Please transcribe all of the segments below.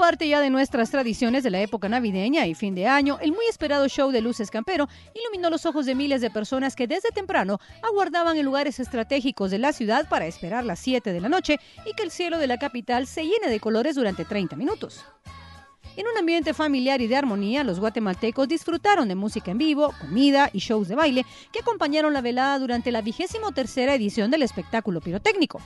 parte ya de nuestras tradiciones de la época navideña y fin de año, el muy esperado show de luces campero iluminó los ojos de miles de personas que desde temprano aguardaban en lugares estratégicos de la ciudad para esperar las 7 de la noche y que el cielo de la capital se llene de colores durante 30 minutos. En un ambiente familiar y de armonía, los guatemaltecos disfrutaron de música en vivo, comida y shows de baile que acompañaron la velada durante la vigésimo tercera edición del espectáculo pirotécnico.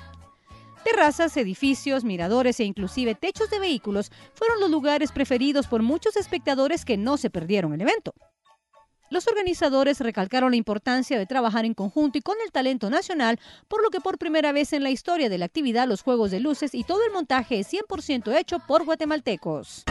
Terrazas, edificios, miradores e inclusive techos de vehículos fueron los lugares preferidos por muchos espectadores que no se perdieron el evento. Los organizadores recalcaron la importancia de trabajar en conjunto y con el talento nacional, por lo que por primera vez en la historia de la actividad los juegos de luces y todo el montaje es 100% hecho por guatemaltecos.